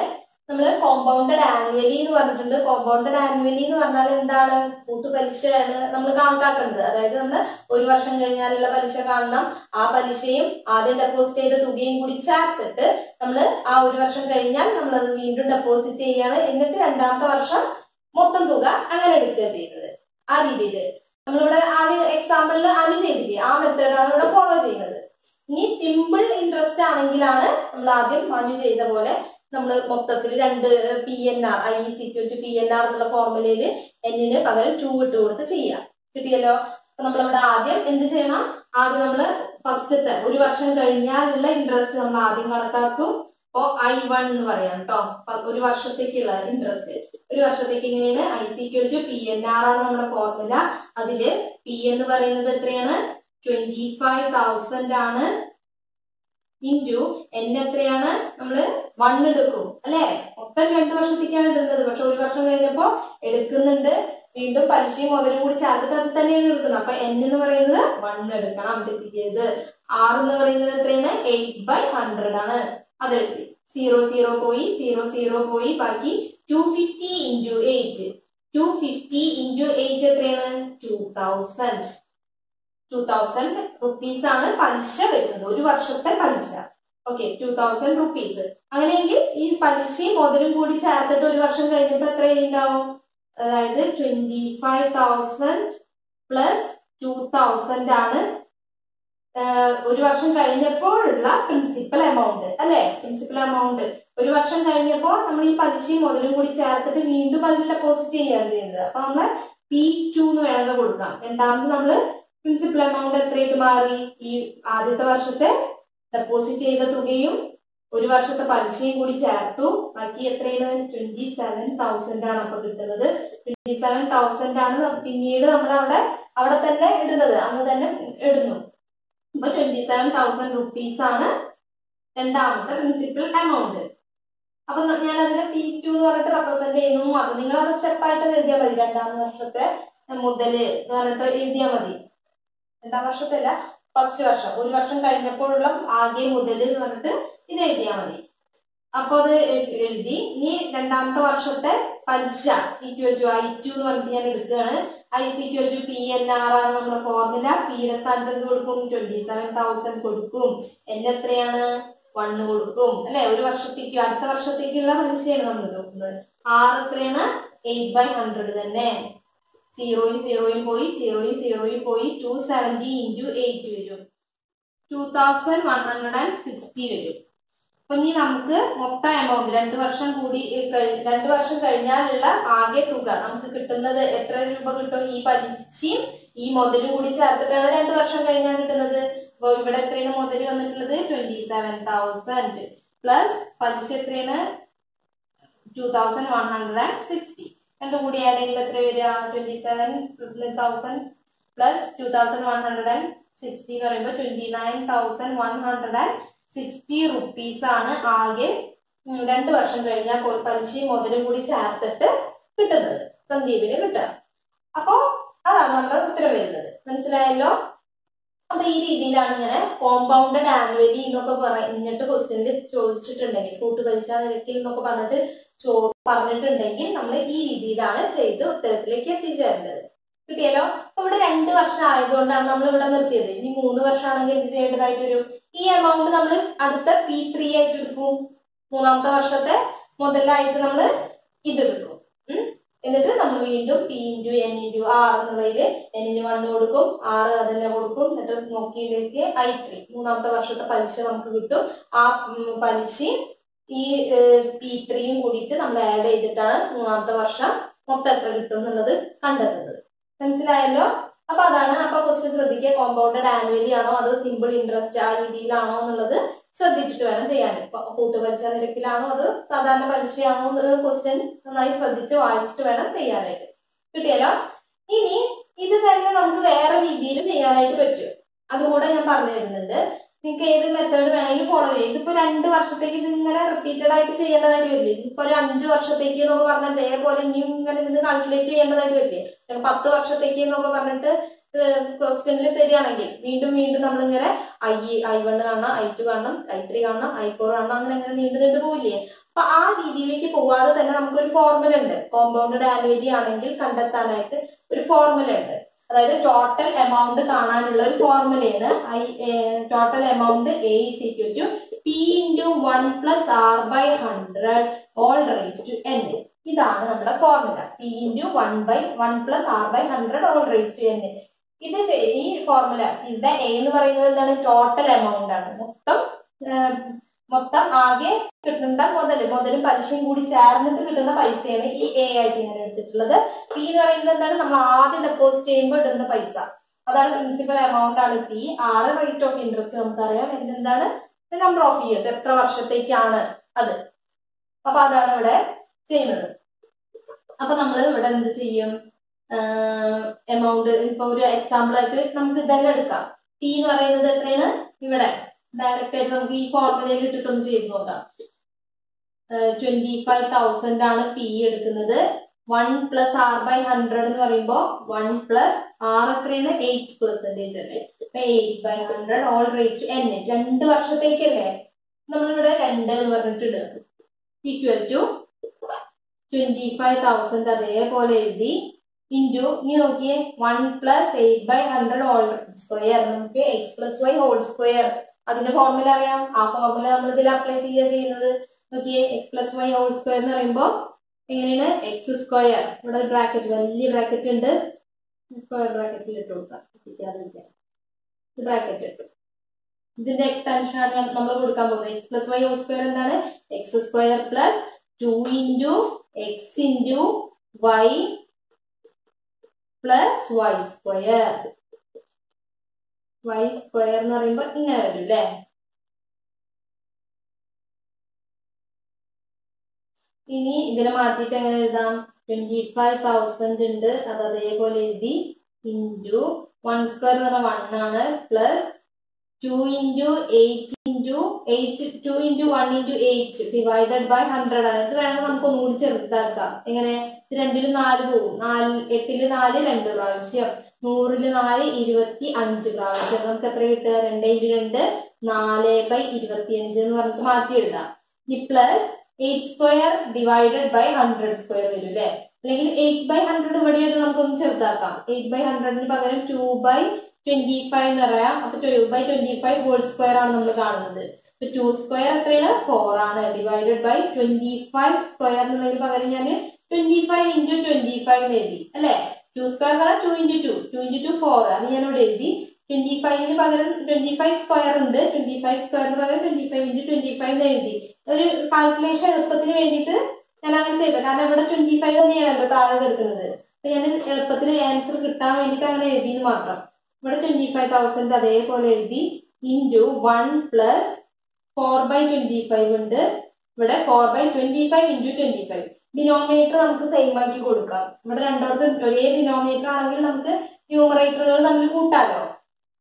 നമ്മൾ കോമ്പൗണ്ടഡ് ആനുവലി എന്ന് പറഞ്ഞിട്ടുണ്ട്. കോമ്പൗണ്ടഡ് ആനുവലി എന്ന് പറഞ്ഞാൽ എന്താണ്? കൂട്ടുപലിശയാണ് നമ്മൾ കണക്കാക്കുന്നത് അതായത് നമ്മൾ ഒരു വർഷം കഴിഞ്ഞാലുള്ള പലിശ കാണണം. ആ പലിശയും ആദ്യം ഡെപ്പോസിറ്റ് ചെയ്ത തുകയും കൂടി ചേർത്തിട്ട് നമ്മൾ ആ ഒരു വർഷം കഴിഞ്ഞാൽ നമ്മൾ അത് വീണ്ടും ഡെപ്പോസിറ്റ് ചെയ്യാണ്. എന്നിട്ട് രണ്ടാമത്തെ വർഷം മൊത്തം തുക അങ്ങനെ എടുക്കുക ചെയ്യുന്നത്. ആ രീതിയിൽ. നമ്മളിവിടെ ആദ്യ എക്സാമ്പിളിൽ അനു ആ മെത്തേഡാണ് ഇവിടെ ഫോളോ ചെയ്യുന്നത്. ഇനി സിമ്പിൾ ഇൻട്രസ്റ്റ് ആണെങ്കിലാണ് നമ്മൾ ആദ്യം അനു ചെയ്ത പോലെ നമ്മൾ മൊത്തത്തിൽ രണ്ട് P N R I C to P N R എന്നുള്ള ഫോർമുലയിൽ എന്നിന് പകരം ടു ഇട്ട് കൊടുത്ത് ചെയ്യാം. കിട്ടിയല്ലോ? അപ്പൊ നമ്മളിവിടെ ആദ്യം എന്ത് ചെയ്യണം? ആദ്യം നമ്മൾ ഫസ്റ്റത്തെ ഒരു വർഷം കഴിഞ്ഞാലുള്ള ഇൻട്രസ്റ്റ് നമ്മൾ ആദ്യം കണക്കാക്കും. അപ്പോ ഐ വൺ എന്ന് പറയാം കേട്ടോ ഒരു വർഷത്തേക്കുള്ള ഇൻട്രസ്റ്റ് ഒരു വർഷത്തേക്ക് ഇങ്ങനെയാണ് I C to P N R ആണ് നമ്മുടെ ഫോർമുല അതിൽ പി എന്ന് പറയുന്നത് എത്രയാണ്? ട്വന്റി ഫൈവ് തൗസൻഡ് ആണ്. ഇന്റു എൻ എത്രയാണ്? നമ്മൾ വൺ എടുക്കും. അല്ലെ? മൊത്തം രണ്ടു വർഷത്തേക്കാണ് എടുക്കുന്നത് പക്ഷെ ഒരു വർഷം കഴിഞ്ഞപ്പോ എടുക്കുന്നുണ്ട്. വീണ്ടും പലിശയും മുതലും കൂടി ചേർത്തിട്ട് അത് തന്നെയാണ് എടുക്കുന്നത്. അപ്പൊ എൻ എന്ന് പറയുന്നത് വൺ എടുക്കണം. തെറ്റിക്കരുത് ആർ എന്ന് പറയുന്നത് എത്രയാണ്? എയ്റ്റ് ബൈ ഹൺഡ്രഡ് ആണ്. അതെടുത്തി സീറോ സീറോ പോയി സീറോ സീറോ പോയി. ബാക്കി two fifty into eight two fifty into eight എത്രയാണ്? Two thousand two thousand rupees ആണ് പലിശ വരുന്നത്. ഒരു വർഷത്തെ പലിശ. ഓക്കെ ടു തൗസൻഡ് റുപ്പീസ് അങ്ങനെയെങ്കിൽ ഈ പലിശയും മുതലും കൂടി ചേർത്തിട്ട് ഒരു വർഷം കഴിഞ്ഞിട്ട് എത്ര ഉണ്ടാവും അതായത് twenty five thousand plus two thousand ആണ് ഒരു വർഷം കഴിഞ്ഞപ്പോഴുള്ള പ്രിൻസിപ്പൽ എമൗണ്ട് അല്ലെ? പ്രിൻസിപ്പൽ എമൗണ്ട് ഒരു വർഷം കഴിഞ്ഞപ്പോൾ നമ്മൾ ഈ പലിശയും മുതലും കൂടി ചേർത്തിട്ട് വീണ്ടും അതിൽ ഡെപ്പോസിറ്റ് ചെയ്യാണ് ചെയ്യുന്നത്? അപ്പൊ നമ്മൾ പി ടു എന്ന് വേണമെങ്കിൽ കൊടുക്കാം. രണ്ടാമത് നമ്മൾ പ്രിൻസിപ്പൽ എമൗണ്ട് എത്രയായിട്ട് മാറി? ഈ ആദ്യത്തെ വർഷത്തെ ഡെപ്പോസിറ്റ് ചെയ്ത തുകയും ഒരു വർഷത്തെ പലിശയും കൂടി ചേർത്തു. ബാക്കി എത്രയാണ്? ട്വന്റി സെവൻ തൗസൻഡ് ആണ് അപ്പൊ കിട്ടുന്നത്. ട്വന്റി സെവൻ തൗസൻഡ് ആണ് പിന്നീട് നമ്മൾ അവിടെ അവിടെ തന്നെ ഇടുന്നത്. അന്ന് തന്നെ ഇടുന്നു. അപ്പൊ ട്വന്റി സെവൻ തൗസൻഡ് റുപ്പീസ് ആണ് രണ്ടാമത്തെ പ്രിൻസിപ്പൽ എമൗണ്ട് അപ്പൊ ഞാൻ അതിനെ പി ടു എന്ന് പറഞ്ഞിട്ട് റെപ്രസെന്റ് ചെയ്യുന്നു. അത് നിങ്ങൾ അത് സ്റ്റെപ്പായിട്ട് എഴുതിയാൽ മതി. രണ്ടാം വർഷത്തെ മുതൽ എന്ന് പറഞ്ഞിട്ട് എഴുതിയാൽ മതി. രണ്ടാം വർഷത്തല്ല ഫസ്റ്റ് വർഷം. ഒരു വർഷം കഴിഞ്ഞപ്പോഴുള്ള ആകെ മുതലിൽ എന്ന് പറഞ്ഞിട്ട് ഇത് എഴുതിയാൽ മതി. അപ്പൊ അത് എഴുതി. ഇനി രണ്ടാമത്തെ വർഷത്തെ പലിശ ഇക്വൽ ടു ഐ ടു എന്ന് പറഞ്ഞിട്ട് ഞാൻ എടുക്കുകയാണ്. I C equal to P N R ആണ് നമ്മുടെ ഫോർമുല പിയുടെ സ്ഥാനത്ത് എന്ത് കൊടുക്കും? ട്വന്റി സെവൻ തൗസൻഡ് കൊടുക്കും. എൻ എത്രയാണ്? വണ്ണ് കൊടുക്കും. അല്ലെ? ഒരു വർഷത്തേക്ക് അടുത്ത വർഷത്തേക്കുള്ള പലിശയാണ് നമ്മൾ നോക്കുന്നത് ആർ എത്രയാണ്? എയ്റ്റ് ബൈ ഹൺഡ്രഡ് തന്നെ. സീറോയും സീറോയും പോയി സീറോയും സീറോയും പോയി ടു സെവന്റി ഇന്റു എയ്റ്റ് വരും. Two thousand one hundred and sixty വരും. അപ്പൊ ഇനി നമുക്ക് മൊത്തം എമൗണ്ട് രണ്ട് വർഷം കൂടി രണ്ടു വർഷം കഴിഞ്ഞാലുള്ള ആകെ തുക നമുക്ക് കിട്ടുന്നത് എത്ര രൂപ കിട്ടും ഈ പലിശയും ഈ മുതലും കൂടി ചേർത്തിട്ടാണ് രണ്ട് വർഷം കഴിഞ്ഞാൽ കിട്ടുന്നത്. അപ്പൊ ഇവിടെ എത്രയാണ് മുതൽ വന്നിട്ടുള്ളത്? ട്വന്റി സെവൻ തൗസൻഡ് പ്ലസ് പലിശ എത്രയാണ്? Two thousand one hundred and sixty രണ്ടും കൂടി ആഡ് ചെയ്യുമ്പോൾ എത്ര വരിക. Twenty seven thousand plus two thousand one hundred and sixty എന്ന് പറയുമ്പോൾ twenty nine thousand one hundred and sixty rupees ആണ് ആകെ രണ്ട് വർഷം കഴിഞ്ഞാൽ പലിശയും മുതലും കൂടി ചേർത്തിട്ട് കിട്ടുന്നത്. സന്ദീപിന് കിട്ടുക. അപ്പോ അതാണ് നമ്മുടെ ഉത്തരം വരുന്നത് മനസ്സിലായല്ലോ? അപ്പൊ ഈ രീതിയിലാണ് ഇങ്ങനെ കോമ്പൗണ്ടഡ് ആനുവലി എന്നൊക്കെ പറഞ്ഞിട്ട് ക്വസ്റ്റ്യനിൽ ചോദിച്ചിട്ടുണ്ടെങ്കിൽ കൂട്ടുപലിശ നിരക്കിൽ എന്നൊക്കെ പറഞ്ഞിട്ട് ചോ പറഞ്ഞിട്ടുണ്ടെങ്കിൽ നമ്മൾ ഈ രീതിയിലാണ് ചെയ്ത് ഉത്തരത്തിലേക്ക് എത്തിച്ചേരേണ്ടത്. കിട്ടിയല്ലോ? അപ്പൊ ഇവിടെ രണ്ട് വർഷം ആയതുകൊണ്ടാണ് നമ്മൾ ഇവിടെ നിർത്തിയത്. ഇനി മൂന്ന് വർഷമാണെങ്കിൽ എന്ത് ചെയ്യേണ്ടതായിട്ട് വരും ഈ എമൗണ്ട് നമ്മൾ അടുത്ത പി ത്രീ ആയിട്ട് എടുക്കും. മൂന്നാമത്തെ വർഷത്തെ മുതലായിട്ട് നമ്മൾ ഇത് എടുക്കും. എന്നിട്ട് നമ്മൾ വീണ്ടും P into N into R എന്നുള്ളതിൽ എന്നിന് വണ്ണ് കൊടുക്കും. ആറ് അതിനെ കൊടുക്കും. എന്നിട്ട് നോക്കിയിലേക്ക് ഐ ത്രീ മൂന്നാമത്തെ വർഷത്തെ പലിശ നമുക്ക് കിട്ടും. ആ പലിശയും ഈ പി ത്രീയും കൂടിയിട്ട് നമ്മൾ ആഡ് ചെയ്തിട്ടാണ് മൂന്നാമത്തെ വർഷം മൊത്തം എത്ര കിട്ടും എന്നുള്ളത് കണ്ടെത്തുന്നത്. മനസ്സിലായല്ലോ? അപ്പൊ അതാണ് അപ്പൊ ക്വസ്റ്റ്യൻ ശ്രദ്ധിക്കുക. കോമ്പൗണ്ടഡ് ആനുവലി ആണോ അതോ സിമ്പിൾ ഇൻട്രസ്റ്റ് ആ രീതിയിലാണോ എന്നുള്ളത് ശ്രദ്ധിച്ചിട്ട് വേണം ചെയ്യാൻ. കൂട്ടുപലിശ നിരക്കിലാണോ അത് സാധാരണ പലിശയാണോ എന്നുള്ള ക്വസ്റ്റ്യൻ നന്നായി ശ്രദ്ധിച്ച് വായിച്ചിട്ട് വേണം ചെയ്യാനായിട്ട്. കിട്ടിയല്ലോ? ഇനി ഇത് തന്നെ നമുക്ക് വേറെ രീതിയിൽ ചെയ്യാനായിട്ട് പറ്റും. അതുകൂടെ ഞാൻ പറഞ്ഞു തരുന്നുണ്ട്. നിങ്ങൾക്ക് ഏത് മെത്തേഡ് വേണമെങ്കിലും ഫോളോ ചെയ്യാം ഇതിപ്പോ രണ്ട് വർഷത്തേക്ക് ഇത് ഇങ്ങനെ റിപ്പീറ്റഡ് ആയിട്ട് ചെയ്യേണ്ടതായിട്ട് വരില്ലേ ഇതിപ്പോ ഒരു അഞ്ച് വർഷത്തേക്ക് എന്നൊക്കെ പറഞ്ഞാൽ ഇതേപോലെ ഇനിയും ഇങ്ങനെ ഇത് കാൽക്കുലേറ്റ് വരില്ലേ ചിലപ്പോൾ പത്ത് വർഷത്തേക്ക് എന്നൊക്കെ പറഞ്ഞിട്ട് ക്വസ്റ്റ്യനിൽ തരികയാണെങ്കിൽ വീണ്ടും വീണ്ടും നമ്മളിങ്ങനെ ഐ ഐ വൺ കാണണം ഐ ടു കാണണം ഐ ത്രീ കാണണം ഐ ഫോർ കാണണം അങ്ങനെ അങ്ങനെ നീണ്ടു നീണ്ടു പോവില്ലേ? അപ്പൊ ആ രീതിയിലേക്ക് പോവാതെ തന്നെ നമുക്കൊരു ഫോർമുല ഉണ്ട്. കോമ്പൗണ്ടഡ് ആനുവലി ആണെങ്കിൽ കണ്ടെത്താനായിട്ട് ഒരു ഫോർമുല ഉണ്ട്. അതായത് ടോട്ടൽ എമൗണ്ട് കാണാനുള്ള ഒരു ഫോർമുലയാണ് I total amount A equal to P into one plus R by hundred whole raise to N ഇതാണ് നമ്മുടെ formula P into one by one plus R by hundred whole raise to N ഇത് ഈ formula ഇവിടെ A എന്ന് പറയുന്നത് എന്താണ്? Total amount ആണ്. മൊത്തം മൊത്തം ആകെ കിട്ടുന്ന മുതൽ മുതലും പലിശയും കൂടി ചേർന്നിട്ട് കിട്ടുന്ന പൈസയാണ് ഈ എ ആയിട്ട് ഞാൻ എടുത്തിട്ടുള്ളത്. പി എന്ന് പറയുന്നത് എന്താണ്? നമ്മൾ ആദ്യം ഡെപ്പോസിറ്റ് ചെയ്യുമ്പോൾ ഇടുന്ന പൈസ. അതാണ് പ്രിൻസിപ്പൽ എമൗണ്ട് ആണ് P R rate of interest നമുക്കറിയാം. എന്താണ്? നമ്പർ ഓഫ് ഇയേഴ്സ് എത്ര വർഷത്തേക്കാണ് അത്. അപ്പൊ അതാണ് ഇവിടെ ചെയ്യുന്നത്. അപ്പൊ നമ്മൾ ഇവിടെ എന്ത് ചെയ്യും? എമൗണ്ട് ഇപ്പൊ ഒരു എക്സാമ്പിൾ ആയിട്ട് നമുക്ക് ഇതെല്ലാം എടുക്കാം. പി എന്ന് പറയുന്നത് എത്രയാണ്? ഇവിടെ. ഡയറക്റ്റ് ആയിട്ട് നമുക്ക് ഈ ഫോർമുലയിൽ ഇട്ടിട്ടൊന്ന് ചെയ്ത് നോക്കാം. ട്വന്റി ഫൈവ് തൗസൻഡ് ആണ് പി എടുക്കുന്നത്. One plus R by hundred എന്ന് പറയുമ്പോൾ വൺ പ്ലസ് ആർ എത്രയാണ് എയ്റ്റ് പെർസെന്റേജ് അല്ലേ? Eight by hundred whole raise N രണ്ട് വർഷത്തേക്കല്ലേ? നമ്മളിവിടെ രണ്ട് എന്ന് പറഞ്ഞിട്ട് ഇടുക equal to twenty five thousand അതേപോലെ എഴുതി ഇന്റു ഇനി നോക്കിയേ one plus eight by hundred whole square നമുക്ക് X plus Y whole square അതിന്റെ ഫോർമുല അറിയാം. ആ ഫോർമുല നമ്മൾ ഇതിൽ അപ്ലൈ ചെയ്യുക ചെയ്യുന്നത്. നോക്കിയേ X plus Y whole square എന്ന് പറയുമ്പോൾ എങ്ങനെയാണ്? എക്സ് സ്ക്വയർ ഇവിടെ ഒരു ബ്രാക്കറ്റ് വലിയ ബ്രാക്കറ്റ് ഉണ്ട്. സ്ക്വയർ ബ്രാക്കറ്റിൽ ഇട്ട് കൊടുക്കാം. ബ്രാക്കറ്റ് ഇട്ടു. ഇതിന്റെ എക്സ്പാൻഷൻ ആണ് നമ്മൾ കൊടുക്കാൻ പോകുന്നത്. X plus Y whole square എന്താണ്? X square plus two into X into Y plus Y square Y square എന്ന് പറയുമ്പോൾ ഇങ്ങനെ വരും അല്ലേ ഇനി ഇതിനെ മാറ്റിയിട്ട് എങ്ങനെ എഴുതാം? ട്വന്റി ഫൈവ് തൗസൻഡ് ഉണ്ട്. അത് അതേപോലെ എഴുതി ഇന്റു വൺ സ്ക്വയർ എന്ന് പറഞ്ഞാൽ വൺ ആണ്. Plus two into eight into eight two into one into eight divided by hundred ആണ്. ഇത് വേണമെങ്കിൽ നമുക്ക് ഒന്നുകൂടി ചെറുതാക്കാം എങ്ങനെ? രണ്ടിലും നാല് പോകും. നാല് എട്ടിൽ നാല് രണ്ട് പ്രാവശ്യം. നൂറിൽ നാല് ഇരുപത്തി അഞ്ച് പ്രാവശ്യം. നമുക്ക് എത്ര കിട്ടുക? രണ്ട് ഇരു രണ്ട് നാല് ബൈ ഇരുപത്തി അഞ്ച് എന്ന് പറഞ്ഞിട്ട് മാറ്റി എഴുതാം. ഈ plus eight square divided by hundred square വരും അല്ലെ? അല്ലെങ്കിൽ എയ്റ്റ് ബൈ ഹൺഡ്രഡ് ഇവിടെ ചെയ്ത് നമുക്കൊന്ന് ചെറുതാക്കാം. എയ്റ്റ് ബൈ ഹൺഡ്രഡിന് പകരം ടു ബൈ ട്വന്റി ഫൈവ് എന്ന് പറയാം. അപ്പൊ two by twenty five whole square ആണ് നമ്മൾ കാണുന്നത്. ഇപ്പൊ ടു സ്ക്വയർ എത്രയാണ്? ഫോർ ആണ്. Divided by twenty five square എന്നുള്ളതിന് പകരം ഞാൻ twenty five into twenty five എഴുതി. അല്ലെ? ടു സ്ക്വയർ പറഞ്ഞാൽ two into two two into two four അത് ഞാൻ ഇവിടെ എഴുതി. ട്വന്റി ഫൈവിന് പകരം ട്വന്റി ഫൈവ് സ്ക്വയർ ഉണ്ട്. ട്വന്റി ഫൈവ് സ്ക്വയറിന് പകരം twenty five into twenty five എന്ന് എഴുതി. ഒരു കാൽക്കുലേഷൻ എളുപ്പത്തിന് വേണ്ടിയിട്ട് ഞാൻ അങ്ങനെ ചെയ്തത് കാരണം ഇവിടെ ട്വന്റി ഫൈവ് തന്നെയാണല്ലോ താഴെ കിടക്കുന്നത്. അപ്പൊ ഞാൻ എളുപ്പത്തിന് ആൻസർ കിട്ടാൻ വേണ്ടിയിട്ട് അങ്ങനെ എഴുതിയത് മാത്രം. ഇവിടെ ട്വന്റി ഫൈവ് തൗസൻഡ് അതേപോലെ എഴുതി. Into one plus four by twenty five ഉണ്ട്. ഇവിടെ four by twenty five into twenty five denominator നമുക്ക് സെയിം ആക്കി കൊടുക്കാം. ഇവിടെ രണ്ടാമത്തെ ഒരേ ഡിനോമിനേറ്റർ ആണെങ്കിൽ നമുക്ക് ന്യൂമറേറ്ററുകൾ തമ്മിൽ കൂട്ടാലോ?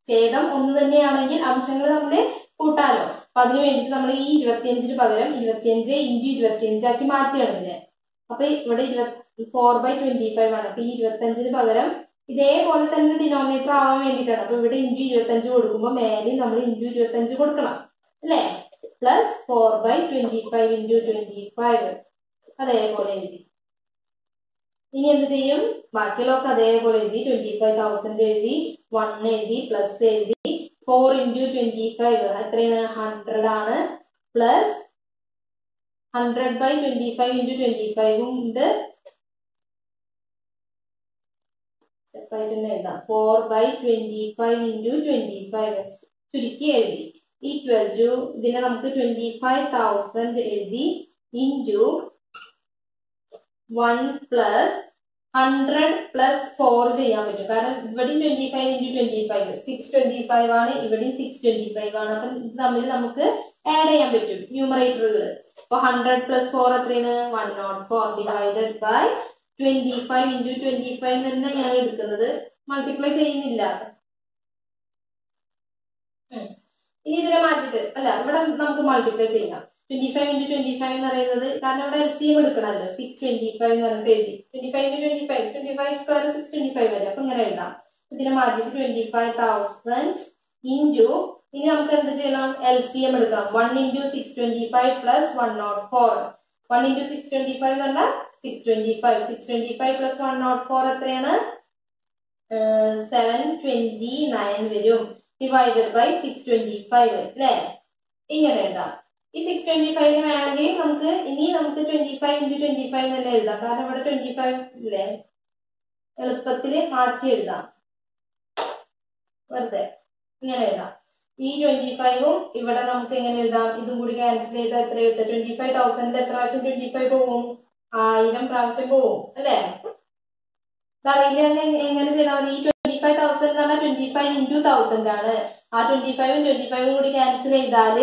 ഛേദം ഒന്ന് തന്നെയാണെങ്കിൽ അംശങ്ങൾ തമ്മിൽ കൂട്ടാലോ? അപ്പൊ അതിന് വേണ്ടിയിട്ട് നമ്മൾ ഈ ഇരുപത്തിയഞ്ചിന് പകരം ഇരുപത്തിയഞ്ച് ഇന്റു ഇരുപത്തിയഞ്ച് ആക്കി മാറ്റുകയാണ് ഇതിനെ. അപ്പൊ ഇവിടെ ഇരുപത്തി ഫോർ ബൈ ട്വന്റി ഫൈവ് ആണ്. അപ്പൊ ഈ ഇരുപത്തിയഞ്ചിന് പകരം ഇതേപോലെ തന്നെ ഡിനോമിനേറ്റർ ആവാൻ വേണ്ടിയിട്ടാണ്. അപ്പൊ ഇവിടെ ഇന്റു ഇരുപത്തിയഞ്ച് കൊടുക്കുമ്പോൾ മേലെ നമ്മൾ ഇന്റു ഇരുപത്തിയഞ്ച് കൊടുക്കണം. അല്ലേ? Plus four by twenty five into twenty five അതേപോലെ എഴുതി. ഇനി എന്ത് ചെയ്യും? ബാക്കിയുള്ളതൊക്കെ അതേപോലെ എഴുതി. ട്വന്റി ഫൈവ് തൗസൻഡ് എഴുതി വൺ എഴുതി പ്ലസ് എഴുതി ഫോർ ഇന്റു ട്വന്റി ഫൈവ് എത്രയാണ്? ഹൺഡ്രഡ് ആണ്. Plus hundred by twenty five into twenty ഫൈവും ഉണ്ട്. എഴുതാം four by twenty five into twenty five ചുരുക്കി എഴുതി. ഈക്വൽ ടു ഇതിനെ നമുക്ക് ട്വന്റി ഫൈവ് തൗസൻഡ് എഴുതി into one plus hundred plus four ചെയ്യാൻ പറ്റും. കാരണം ഇവിടെയും twenty five into twenty five six twenty five ആണ് ഇവിടെയും സിക്സ് ട്വന്റി ഫൈവ് ആണ്. അപ്പം ഇത് തമ്മിൽ നമുക്ക് ആഡ് ചെയ്യാൻ പറ്റും ന്യൂമറേറ്ററുകൾ അപ്പൊ ഹൺഡ്രഡ് പ്ലസ് ഫോർ എത്രയാണ്? One nought four divided by twenty five into twenty five തന്നെ ഞാൻ എടുക്കുന്നത്. മൾട്ടിപ്ലൈ ചെയ്യുന്നില്ല. ഇനി ഇതിനെ മാറ്റിട്ട് അല്ല ഇവിടെ നമുക്ക് മൾട്ടിപ്ലൈ ചെയ്യാം. Twenty five into twenty five എന്ന് പറയുന്നത് കാരണം അവിടെ എൽ സി എം എടുക്കണമല്ലോ സിക്സ് ട്വന്റി ഫൈവ് എന്ന് പറഞ്ഞിട്ട് എഴുതി. Twenty five into twenty five twenty five square six twenty five വരെ. അപ്പൊ ഇങ്ങനെ എഴുതാം. ഇതിനെ മാറ്റിയിട്ട് ട്വന്റി ഫൈവ് തൗസൻഡ് ഇന്റു ഇനി നമുക്ക് എന്ത് ചെയ്യണം? എൽ സി എം എടുക്കണം. One into six twenty five plus one nought four one into six twenty five എന്ന് പറഞ്ഞാൽ six twenty five six twenty five plus one nought four എത്രയാണ്? Seven twenty nine വരും. Divided by six twenty five അല്ലേ? ഇങ്ങനെ എഴുതാം. ഈ six twenty ഫൈവിന് വേണമെങ്കിൽ നമുക്ക് ഇനി നമുക്ക് twenty five into twenty five തന്നെ എഴുതാം. കാരണം ഇവിടെ ട്വന്റി ഫൈവ് ഇല്ലേ? എളുപ്പത്തിൽ മാറ്റി എഴുതാം. വെറുതെ. ഇങ്ങനെ എഴുതാം. ഈ ട്വന്റി ഫൈവും ഇവിടെ നമുക്ക് എങ്ങനെ എഴുതാം? ഇതും കൂടി ക്യാൻസൽ ചെയ്താൽ എത്ര എഴുതാം ട്വന്റി ഫൈവ് തൗസൻഡിൽ എത്ര പ്രാവശ്യം ട്വന്റി ഫൈവ് പോവും ആയിരം പ്രാവശ്യം പോവും അല്ലേ? അറിയില്ല എങ്ങനെ ചെയ്താൽ മതി? ഈ ട്വന്റി ഫൈവ് തൗസൻഡ് എന്ന് പറഞ്ഞാൽ ട്വന്റി ഫൈവ് ഇന്റു തൗസൻഡ് ആണ്. ആ ട്വന്റി ഫൈവും ട്വന്റി ഫൈവും കൂടി ക്യാൻസൽ ചെയ്താൽ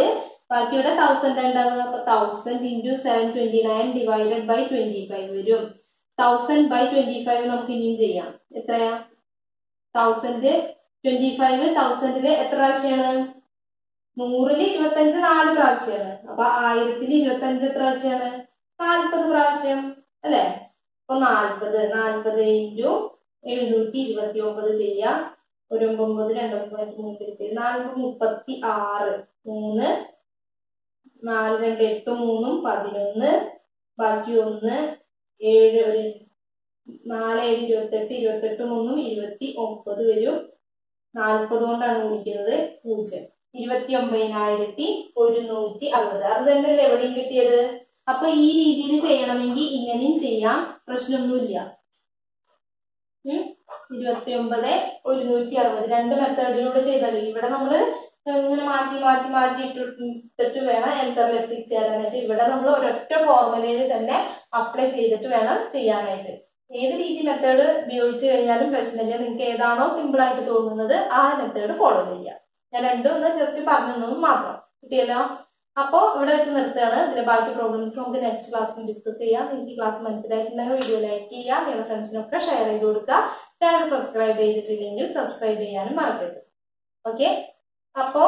ബാക്കി ഇവിടെ തൗസൻഡ് ഉണ്ടാകുന്നത് അപ്പൊ thousand into seven twenty nine divided by twenty five വരും. തൗസൻഡ് ബൈ ട്വന്റി ഫൈവ് നമുക്ക് ഇനിയും ചെയ്യാം. എത്രയാ? തൗസൻഡ് ട്വന്റി ഫൈവ് തൗസൻഡിൽ എത്ര പ്രാവശ്യമാണ് നൂറിൽ ഇരുപത്തഞ്ച് നാല് പ്രാവശ്യമാണ് അപ്പൊ ആയിരത്തിൽ ഇരുപത്തഞ്ച് എത്ര പ്രാവശ്യമാണ് നാൽപ്പത് പ്രാവശ്യം അല്ലെ? അപ്പൊ നാൽപ്പത് നാൽപ്പത് ഇന്റു എഴുന്നൂറ്റി ഇരുപത്തി ഒമ്പത് ചെയ്യാം. ഒരു ഒമ്പത് രണ്ടൊമ്പത് മൂന്ന് നാല് മുപ്പത്തി ആറ് മൂന്ന് നാല് രണ്ട് എട്ട് മൂന്നും പതിനൊന്ന് ബാക്കി ഒന്ന് ഏഴ് ഒരു നാല് ഏഴ് ഇരുപത്തെട്ട് ഇരുപത്തെട്ട് മൂന്നും ഇരുപത്തി ഒമ്പത് വരും. നാൽപ്പത് കൊണ്ടാണ് ഗുണിക്കുന്നത് പൂജ്യം. ഇരുപത്തി ഒമ്പതിനായിരത്തി ഒരുന്നൂറ്റി അറുപത്. അത് തന്നെയല്ലേ എവിടെയും കിട്ടിയത്? അപ്പൊ ഈ രീതിയിൽ ചെയ്യണമെങ്കിൽ ഇങ്ങനെയും ചെയ്യാം. പ്രശ്നമൊന്നുമില്ല. ഇരുപത്തി ഒമ്പത് ഒരുന്നൂറ്റി അറുപത്. രണ്ട് മെത്തേഡിലൂടെ ചെയ്താലും? ഇവിടെ നമ്മൾ ഇങ്ങനെ മാറ്റി മാറ്റി മാറ്റി ഇട്ടിട്ട് വേണം ആൻസറിൽ എത്തിച്ചേരാനായിട്ട് ഇവിടെ നമ്മൾ ഒരൊറ്റ ഫോർമുലയിൽ തന്നെ അപ്ലൈ ചെയ്തിട്ട് വേണം ചെയ്യാനായിട്ട്. ഏത് രീതി മെത്തേഡ് ഉപയോഗിച്ച് കഴിഞ്ഞാലും പ്രശ്നമില്ല. നിങ്ങൾക്ക് ഏതാണോ സിമ്പിൾ ആയിട്ട് തോന്നുന്നത് ആ മെത്തേഡ് ഫോളോ ചെയ്യാം ഞാൻ രണ്ടും ഒന്ന് ജസ്റ്റ് പറഞ്ഞു മാത്രം. കിട്ടിയല്ലോ? അപ്പോ ഇവിടെ വെച്ച് നിർത്തുകയാണ്. ഇതിലെ ബാക്കി പ്രോബ്ലംസ് നമുക്ക് നെക്സ്റ്റ് ക്ലാസ്സിൽ ഡിസ്കസ് ചെയ്യാം. നിങ്ങൾക്ക് ക്ലാസ് മനസ്സിലായിട്ടുണ്ടെങ്കിൽ വീഡിയോ ലൈക്ക് ചെയ്യുക. നിങ്ങളുടെ ഫ്രണ്ട്സിനൊക്കെ ഷെയർ ചെയ്ത് കൊടുക്കുക. ചാനൽ സബ്സ്ക്രൈബ് ചെയ്തിട്ടില്ലെങ്കിൽ സബ്സ്ക്രൈബ് ചെയ്യാനും മറക്കരുത്. ഓക്കെ അപ്പോ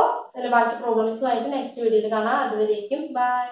ബാക്കി പ്രോബ്ലംസുമായിട്ട് നെക്സ്റ്റ് വീഡിയോയിൽ കാണാം. അതുവരേക്കും ബൈ